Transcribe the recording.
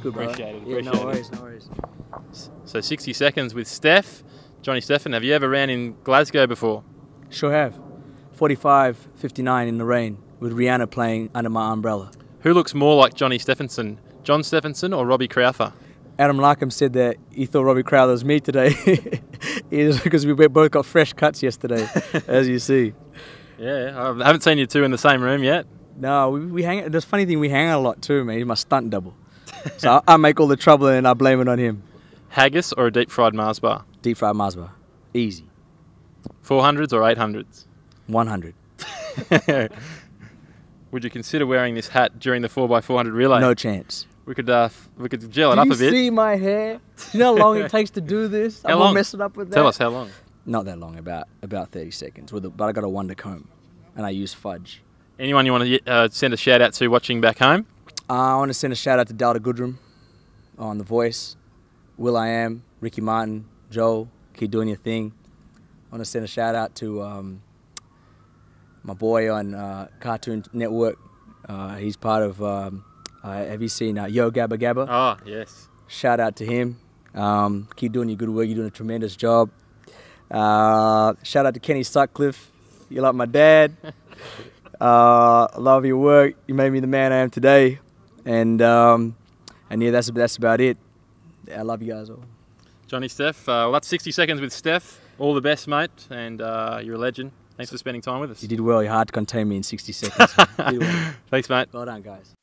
Good, bro. Appreciate it. Yeah, Appreciate no it. no worries. So 60 seconds with Steff. Johnny Stephen, have you ever ran in Glasgow before? Sure have. 45, 59 in the rain with Rihanna playing under my umbrella. Who looks more like Johnny Steffensen, John Steffensen or Robbie Crowther? Adam Larkham said that he thought Robbie Crowther was me today. it is because we both got fresh cuts yesterday, as you see. Yeah, I haven't seen you two in the same room yet. No, we, we hang. There's a funny thing. We hang out a lot too, man. He's my stunt double. So I, I make all the trouble and I blame it on him. Haggis or a deep fried Mars bar? Deep fried Mars bar, easy. 400s or 800s? 100. Would you consider wearing this hat during the 4x400 relay? No chance. We could uh, we could gel it Do up a bit. you see my hair? Do you know how long it takes to do this? How I'm long? messing up with that. Tell us how long. Not that long, about about 30 seconds. With a, but I got a wonder comb, and I use fudge. Anyone you want to uh, send a shout out to watching back home? Uh, I want to send a shout out to Delta Goodrem on The Voice, Will I Am, Ricky Martin, Joe. Keep doing your thing. I want to send a shout out to um, my boy on uh, Cartoon Network. Uh, he's part of. Um, uh, have you seen uh, Yo Gabba Gabba? Oh, yes. Shout out to him. Um, keep doing your good work. You're doing a tremendous job. Uh, shout out to Kenny Sutcliffe. You're like my dad. Uh, I love your work. You made me the man I am today. And um, and yeah, that's that's about it. I love you guys all. Johnny Steff. Uh, well, that's 60 seconds with Steff. All the best, mate. And uh, you're a legend. Thanks for spending time with us. You did well. You're hard to contain me in 60 seconds. Well. Thanks, mate. well done, guys.